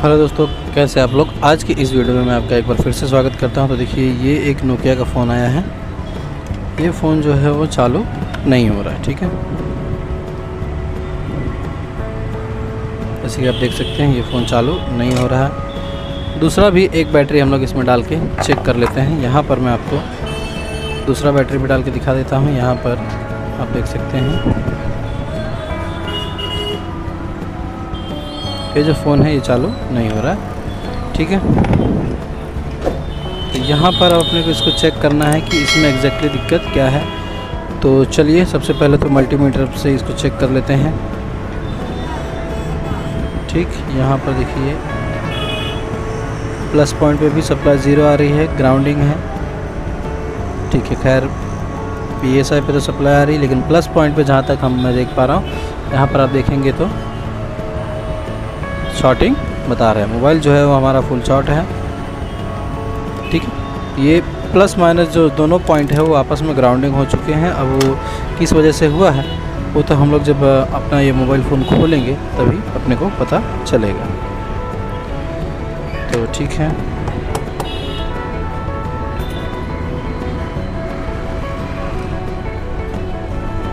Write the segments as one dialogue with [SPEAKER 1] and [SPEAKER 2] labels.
[SPEAKER 1] Hello दोस्तों, कैसे आप लोग? आज की इस वीडियो में मैं आपका एक बार फिर से स्वागत करता हूँ। तो देखिए, ये एक नोकिया का फ़ोन आया है। ये फ़ोन जो है, वो चालू नहीं हो रहा है, ठीक है? जैसे कि आप देख सकते हैं, ये फ़ोन चालू नहीं हो रहा है। दूसरा भी एक बैटरी हम लोग इसमें डाल के चेक कर लेते हैं। यहाँ पर मैं आपको दूसरा बैटरी भी डाल के दिखा देता हूँ। यहाँ पर आप देख सकते हैं। ये जो फ़ोन है, ये चालू नहीं हो रहा है। ठीक है? तो यहाँ पर अपने को इसको चेक करना है कि इसमें एग्जैक्टली दिक्कत क्या है। तो चलिए, सबसे पहले तो मल्टीमीटर से इसको चेक कर लेते हैं। ठीक, यहाँ पर देखिए। प्लस पॉइंट पे भी सप्लाई ज़ीरो आ रही है ग्राउंडिंग है। ठीक है, खैर पी एस आई पे तो सप्लाई आ रही है, लेकिन प्लस पॉइंट पे जहाँ तक हम मैं देख पा रहा हूँ, यहाँ पर आप देखेंगे तो शॉर्टिंग बता रहे हैं। मोबाइल जो है वो हमारा फुल शॉट है। ठीक है? ये प्लस माइनस जो दोनों पॉइंट है वो आपस में ग्राउंडिंग हो चुके हैं। अब वो किस वजह से हुआ है, वो तो हम लोग जब अपना ये मोबाइल फ़ोन खोलेंगे, तभी अपने को पता चलेगा। तो ठीक है।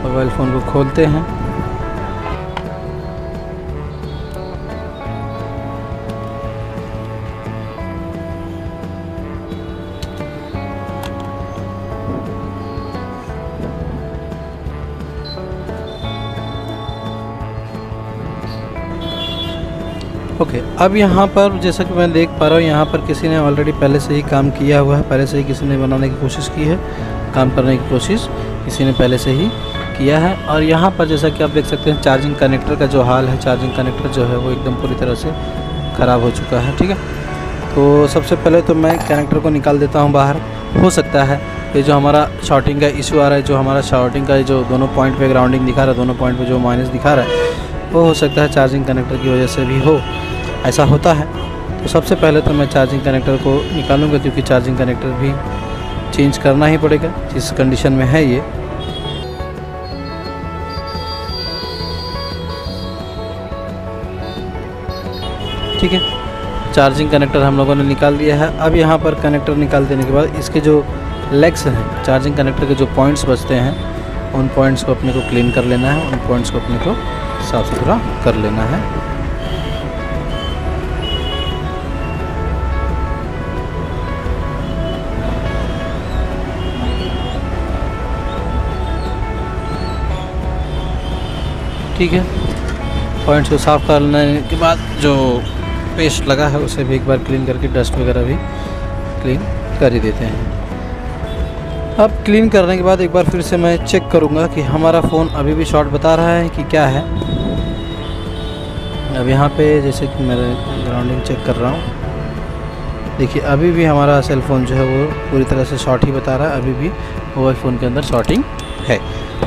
[SPEAKER 1] मोबाइल फ़ोन को खोलते हैं। अब यहाँ पर जैसा कि मैं देख पा रहा हूँ, यहाँ पर किसी ने ऑलरेडी पहले से ही काम किया हुआ है, पहले से ही किसी ने बनाने की कोशिश की है, काम करने की कोशिश किसी ने पहले से ही किया है। और यहाँ पर जैसा कि आप देख सकते हैं चार्जिंग कनेक्टर का जो हाल है चार्जिंग कनेक्टर जो है, वो एकदम पूरी तरह से ख़राब हो चुका है, ठीक है? तो सबसे पहले तो मैं कनेक्टर को निकाल देता हूँ बाहर। हो सकता है ये जो हमारा शॉर्टिंग का इशू आ रहा है, जो हमारा शॉर्टिंग का जो दोनों पॉइंट पे ग्राउंडिंग दिखा रहा है, दोनों पॉइंट पे जो माइनस दिखा रहा है, वो हो सकता है चार्जिंग कनेक्टर की वजह से भी हो। ऐसा होता है। तो सबसे पहले तो मैं चार्जिंग कनेक्टर को निकालूँगा, क्योंकि चार्जिंग कनेक्टर भी चेंज करना ही पड़ेगा, जिस कंडीशन में है ये। ठीक है चार्जिंग कनेक्टर हम लोगों ने निकाल दिया है। अब यहाँ पर कनेक्टर निकाल देने के बाद इसके जो लेग्स हैं चार्जिंग कनेक्टर के जो पॉइंट्स बचते हैं, उन पॉइंट्स को अपने को क्लीन कर लेना है, उन पॉइंट्स को अपने को साफ़ सुथरा कर लेना है। ठीक है। पॉइंट्स को साफ़ करने के बाद जो पेस्ट लगा है, उसे भी एक बार क्लीन करके डस्ट वगैरह भी क्लीन कर ही देते हैं। अब क्लीन करने के बाद एक बार फिर से मैं चेक करूँगा कि हमारा फ़ोन अभी भी शॉर्ट बता रहा है कि क्या है। अब यहाँ पे जैसे कि मैं ग्राउंडिंग चेक कर रहा हूँ। देखिए, अभी भी हमारा सेल फ़ोन जो है वो पूरी तरह से शॉर्ट ही बता रहा है। अभी भी मोबाइल फ़ोन के अंदर शॉर्टिंग है।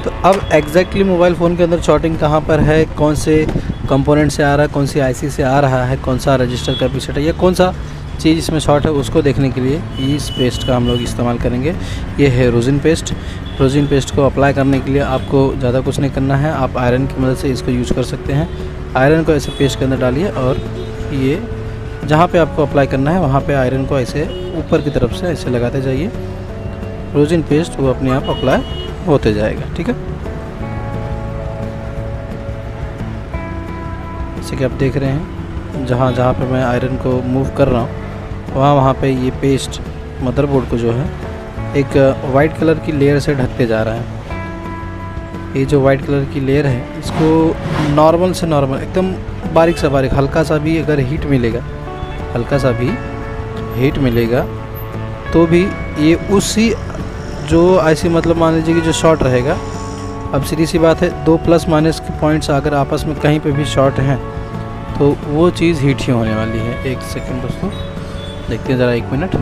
[SPEAKER 1] तो अब एग्जैक्टली मोबाइल फ़ोन के अंदर शॉर्टिंग कहाँ पर है? कौन से कंपोनेंट से आ रहा है? कौन सी आईसी से आ रहा है? कौन सा रजिस्टर का कैपेसिटर है या कौन सा चीज़ इसमें शॉर्ट है उसको देखने के लिए इस पेस्ट का हम लोग इस्तेमाल करेंगे। ये है रोजिन पेस्ट रोजिन पेस्ट को अप्लाई करने के लिए आपको ज़्यादा कुछ नहीं करना है। आप आयरन की मदद से इसको यूज़ कर सकते हैं। आयरन को ऐसे पेस्ट के अंदर डालिए और ये जहाँ पे आपको अप्लाई करना है, वहाँ पे आयरन को ऐसे ऊपर की तरफ़ से ऐसे लगाते जाइए। रोजिन पेस्ट वो अपने आप अप्लाई होते जाएगा, ठीक है? जैसे कि आप देख रहे हैं, जहाँ जहाँ पे मैं आयरन को मूव कर रहा हूँ, वहाँ वहाँ पे ये पेस्ट मदरबोर्ड को जो है, एक वाइट कलर की लेयर से ढकते जा रहा है। ये जो वाइट कलर की लेयर है, इसको नॉर्मल से नॉर्मल एकदम बारीक सा बारीक, हल्का सा भी अगर हीट मिलेगा, हल्का सा भी हीट मिलेगा तो भी ये उसी जो ऐसी मतलब मान लीजिए कि जो शॉर्ट रहेगा। अब सीधी सी बात है, दो प्लस माइनस के पॉइंट्स अगर आपस में कहीं पे भी शॉर्ट हैं तो वो चीज़ हीट ही होने वाली है। एक सेकंड दोस्तों, देखते हैं ज़रा एक मिनट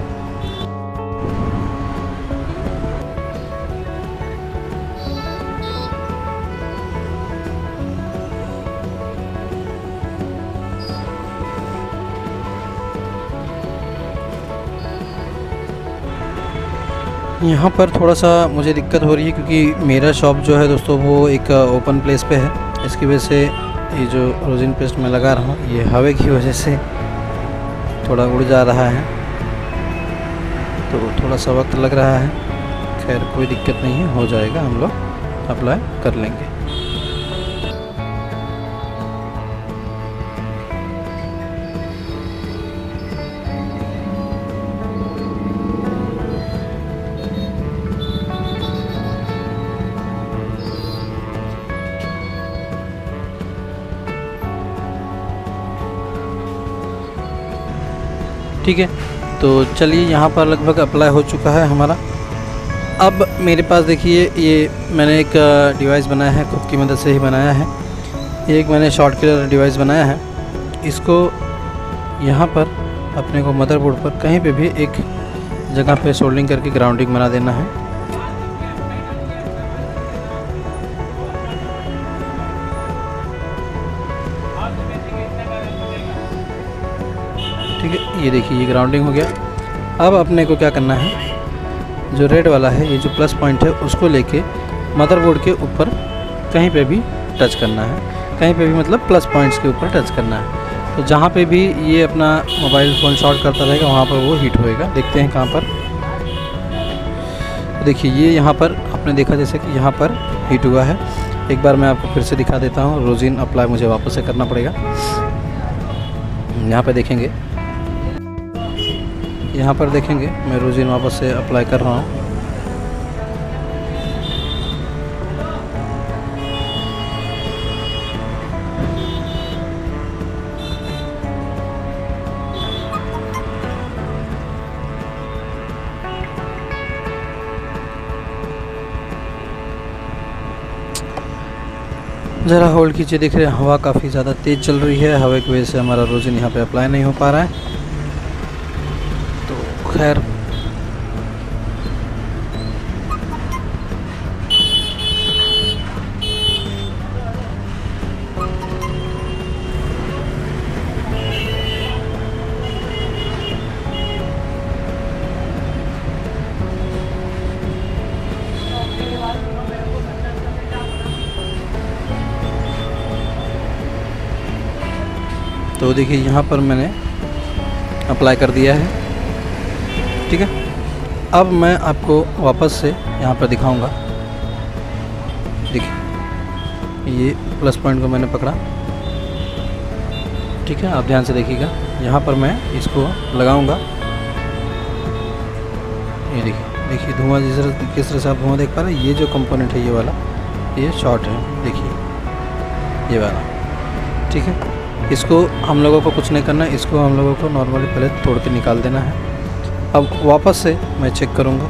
[SPEAKER 1] यहाँ पर थोड़ा सा मुझे दिक्कत हो रही है क्योंकि मेरा शॉप जो है दोस्तों वो एक ओपन प्लेस पे है। इसकी वजह से ये जो रोजिन पेस्ट मैं लगा रहा हूँ, ये हवे की वजह से थोड़ा उड़ जा रहा है। तो थोड़ा सा वक्त लग रहा है। खैर, कोई दिक्कत नहीं है, हो जाएगा हम लोग। अप्लाई कर लेंगे। ठीक है? तो चलिए, यहाँ पर लगभग अप्लाई हो चुका है हमारा। अब मेरे पास देखिए, ये मैंने एक डिवाइस बनाया है, खुद की मदद से ही बनाया है। एक मैंने शॉर्ट किलर डिवाइस बनाया है। इसको यहाँ पर, अपने को मदरबोर्ड पर कहीं पे भी एक जगह पे सोल्डिंग करके ग्राउंडिंग बना देना है। ठीक है, ये देखिए, ये ग्राउंडिंग हो गया। अब अपने को क्या करना है, जो रेड वाला है, ये जो प्लस पॉइंट है, उसको लेके मदरबोर्ड के ऊपर कहीं पे भी टच करना है। कहीं पे भी मतलब प्लस पॉइंट्स के ऊपर टच करना है। तो जहाँ पे भी ये अपना मोबाइल फ़ोन शॉर्ट करता रहेगा, वहाँ पर वो हीट होएगा। देखते हैं कहाँ पर। तो देखिए, ये यहाँ पर आपने देखा, जैसे कि यहाँ पर हीट हुआ है। एक बार मैं आपको फिर से दिखा देता हूँ। रोजिन अप्लाई मुझे वापस से करना पड़ेगा। यहाँ पर देखेंगे। यहाँ पर देखेंगे। मैं रोजिन वापस से अप्लाई कर रहा हूँ। ज़रा होल्ड कीजिए देख रहे हैं हवा काफ़ी ज़्यादा तेज़ चल रही है। हवा की वजह से हमारा रोजिन यहाँ पे अप्लाई नहीं हो पा रहा है। खैर। तो देखिए यहाँ पर मैंने अप्लाई कर दिया है। ठीक है? अब मैं आपको वापस से यहाँ पर दिखाऊँगा। देखिए, ये प्लस पॉइंट को मैंने पकड़ा। ठीक है, आप ध्यान से देखिएगा। यहाँ पर मैं इसको लगाऊँगा। ये देखिए देखिए, धुआँ जिस तरह, किस तरह से आप धुआँ देख पा रहे हैं, ये जो कंपोनेंट है ये वाला, ये शॉर्ट है। देखिए, ये वाला। ठीक है, इसको हम लोगों को कुछ नहीं करना है, इसको हम लोगों को नॉर्मली पहले तोड़ के निकाल देना है। अब वापस से मैं चेक करूँगा।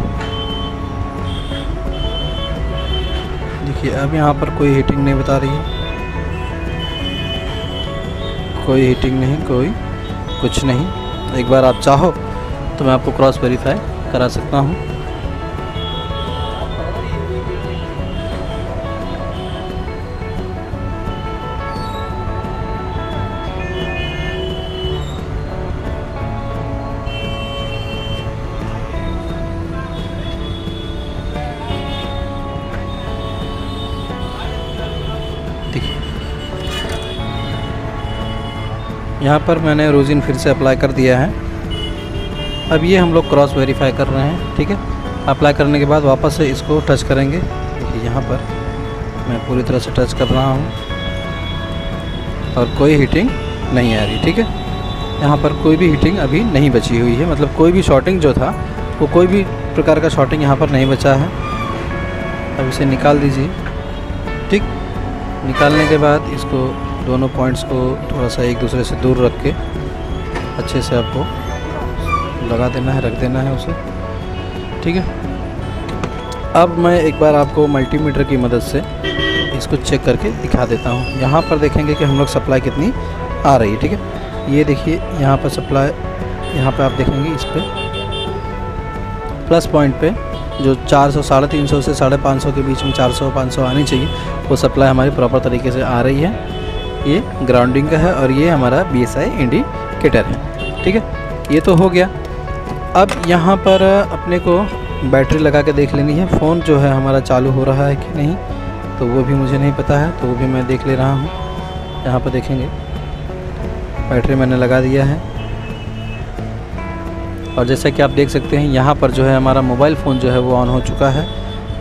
[SPEAKER 1] देखिए, अब यहाँ पर कोई हीटिंग नहीं बता रही है। कोई हीटिंग नहीं, कोई कुछ नहीं। एक बार आप चाहो तो मैं आपको क्रॉस वेरीफाई करा सकता हूँ। यहाँ पर मैंने रोजिन फिर से अप्लाई कर दिया है। अब ये हम लोग क्रॉस वेरीफाई कर रहे हैं, ठीक है? अप्लाई करने के बाद वापस से इसको टच करेंगे। देखिए, यहाँ पर मैं पूरी तरह से टच कर रहा हूँ। और कोई हीटिंग नहीं आ रही, ठीक है? यहाँ पर कोई भी हीटिंग अभी नहीं बची हुई है। मतलब कोई भी शॉर्टिंग जो था, वो कोई भी प्रकार का शॉर्टिंग यहाँ पर नहीं बचा है। अब इसे निकाल दीजिए, ठीक? निकालने के बाद इसको दोनों पॉइंट्स को थोड़ा सा एक दूसरे से दूर रख के अच्छे से आपको लगा देना है, रख देना है उसे। ठीक है? अब मैं एक बार आपको मल्टीमीटर की मदद से इसको चेक करके दिखा देता हूँ। यहाँ पर देखेंगे कि हम लोग सप्लाई कितनी आ रही है, ठीक है? ये देखिए, यहाँ पर सप्लाई यहाँ पर आप देखेंगे इस पर प्लस पॉइंट पे जो 400 साढ़े तीन सौ से साढ़े पाँच सौ के बीच में 400 500 आनी चाहिए, वो सप्लाई हमारी प्रॉपर तरीके से आ रही है। ये ग्राउंडिंग का है और ये हमारा बी एस आई इंडिकेटर है। ठीक है? ये तो हो गया। अब यहाँ पर अपने को बैटरी लगा के देख लेनी है। फ़ोन जो है हमारा चालू हो रहा है कि नहीं तो वो भी मुझे नहीं पता है तो वो भी मैं देख ले रहा हूँ। यहाँ पर देखेंगे। बैटरी मैंने लगा दिया है। और जैसा कि आप देख सकते हैं, यहाँ पर जो है हमारा मोबाइल फ़ोन जो है वो ऑन हो चुका है।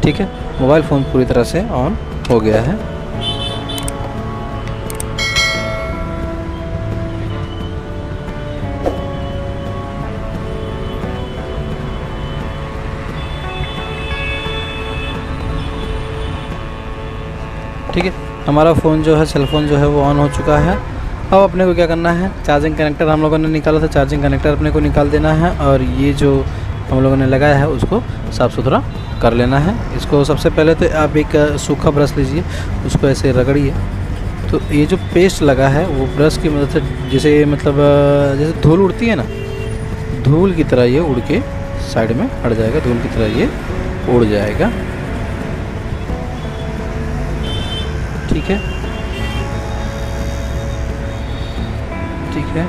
[SPEAKER 1] ठीक है? मोबाइल फ़ोन पूरी तरह से ऑन हो गया है। ठीक है? हमारा फ़ोन जो है सेलफ़ोन जो है, वो ऑन हो चुका है। अब अपने को क्या करना है? चार्जिंग कनेक्टर हम लोगों ने निकाला था। चार्जिंग कनेक्टर अपने को निकाल देना है और ये जो हम लोगों ने लगाया है, उसको साफ़ सुथरा कर लेना है। इसको सबसे पहले तो आप एक सूखा ब्रश लीजिए। उसको ऐसे रगड़िए। तो ये जो पेस्ट लगा है, वो ब्रश की मदद से जैसे मतलब जैसे धूल उड़ती है ना, धूल की तरह ये उड़ के साइड में हट जाएगा। धूल की तरह ये उड़ जाएगा। ठीक है? ठीक है।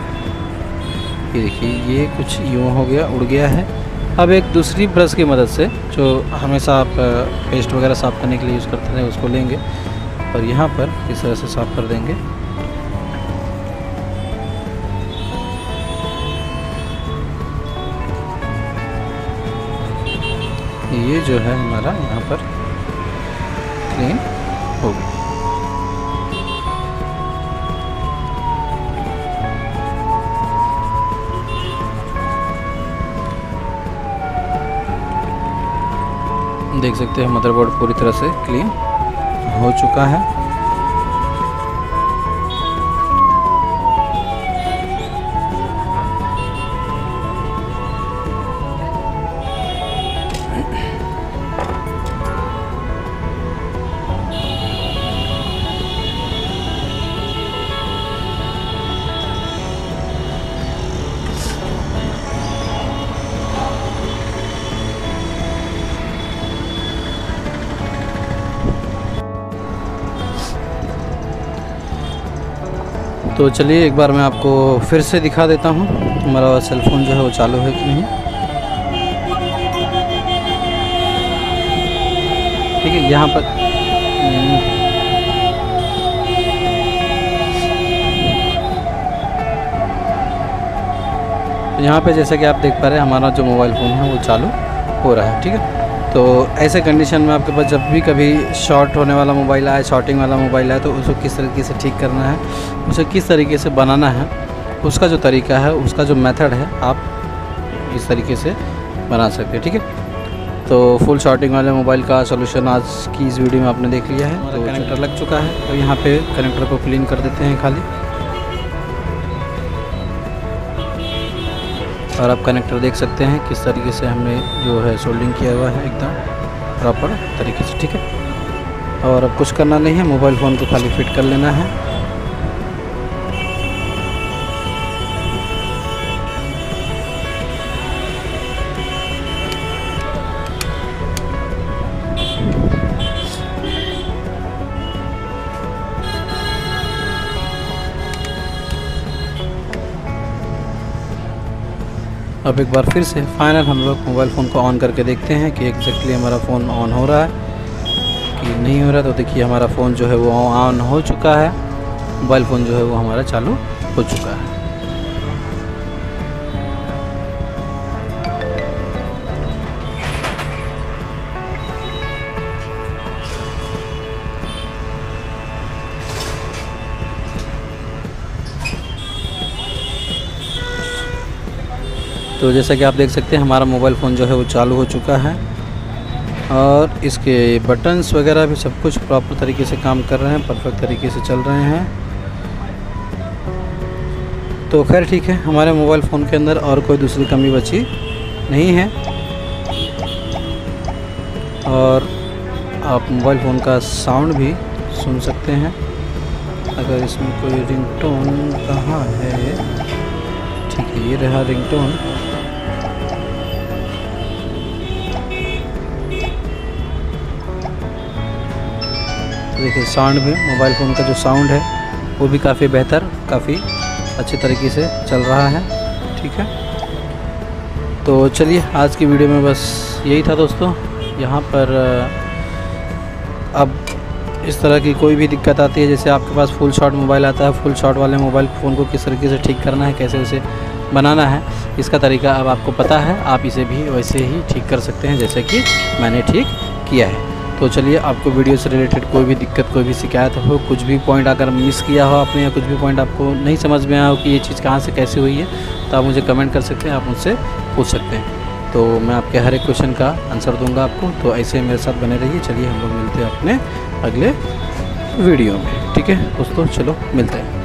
[SPEAKER 1] ये देखिए, ये कुछ यूँ हो गया, उड़ गया है। अब एक दूसरी ब्रश की मदद से, जो हमेशा आप पेस्ट वगैरह साफ़ करने के लिए यूज़ करते हैं उसको लेंगे और यहाँ पर इस तरह से साफ़ कर देंगे। ये जो है हमारा यहाँ पर क्लीन हो गया। देख सकते हैं मदरबोर्ड पूरी तरह से क्लीन हो चुका है। तो चलिए एक बार मैं आपको फिर से दिखा देता हूँ, हमारा सेल फ़ोन जो है वो चालू है कि नहीं। ठीक है, यहाँ पर। यहाँ पे जैसा कि आप देख पा रहे हैं, हमारा जो मोबाइल फ़ोन है वो चालू हो रहा है, ठीक है। तो ऐसे कंडीशन में आपके पास जब भी कभी शॉर्ट होने वाला मोबाइल आए शॉर्टिंग वाला मोबाइल आए तो उसको किस तरीके से ठीक करना है उसे किस तरीके से बनाना है उसका जो तरीका है उसका जो मेथड है आप इस तरीके से बना सकते हैं ठीक है? तो फुल शॉर्टिंग वाले मोबाइल का सोल्यूशन आज की इस वीडियो में आपने देख लिया है तो कनेक्टर लग चुका है तो यहाँ पे कनेक्टर को क्लीन कर देते हैं खाली। और आप कनेक्टर देख सकते हैं किस तरीके से हमने जो है सोल्डिंग किया हुआ है एकदम प्रॉपर तरीके से, ठीक है? और अब कुछ करना नहीं है मोबाइल फ़ोन को खाली फिट कर लेना है। अब एक बार फिर से फाइनल हम लोग मोबाइल फ़ोन को ऑन करके देखते हैं कि एग्जैक्टली हमारा फ़ोन ऑन हो रहा है कि नहीं हो रहा तो देखिए हमारा फ़ोन जो है वो ऑन हो चुका है। मोबाइल फ़ोन जो है वो हमारा चालू हो चुका है। तो जैसा कि आप देख सकते हैं, हमारा मोबाइल फ़ोन जो है वो चालू हो चुका है। और इसके बटन्स वगैरह भी सब कुछ प्रॉपर तरीके से काम कर रहे हैं, परफेक्ट तरीके से चल रहे हैं। तो खैर ठीक है, हमारे मोबाइल फ़ोन के अंदर और कोई दूसरी कमी बची नहीं है। और आप मोबाइल फ़ोन का साउंड भी सुन सकते हैं। अगर इसमें कोई रिंगटोन कहाँ है? ठीक है, ये रहा रिंगटोन। देखिए साउंड भी मोबाइल फ़ोन का जो साउंड है, वो भी काफ़ी बेहतर, काफ़ी अच्छे तरीके से चल रहा है, ठीक है? तो चलिए, आज की वीडियो में बस यही था दोस्तों। यहाँ पर अब इस तरह की कोई भी दिक्कत आती है, जैसे आपके पास फुल शॉट मोबाइल आता है फुल शॉट वाले मोबाइल फ़ोन को किस तरीके से ठीक करना है, कैसे उसे बनाना है, इसका तरीका अब आपको पता है। आप इसे भी वैसे ही ठीक कर सकते हैं, जैसे कि मैंने ठीक किया है। तो चलिए, आपको वीडियो से रिलेटेड कोई भी दिक्कत, कोई भी शिकायत हो, कुछ भी पॉइंट अगर मिस किया हो आपने या कुछ भी पॉइंट आपको नहीं समझ में आया हो कि ये चीज़ कहाँ से कैसे हुई है तो आप मुझे कमेंट कर सकते हैं, आप मुझसे पूछ सकते हैं। तो मैं आपके हर एक क्वेश्चन का आंसर दूँगा आपको तो ऐसे मेरे साथ बने रहिए। चलिए, हम लोग मिलते हैं अपने अगले वीडियो में, ठीक है? दोस्तों, चलो, मिलते हैं।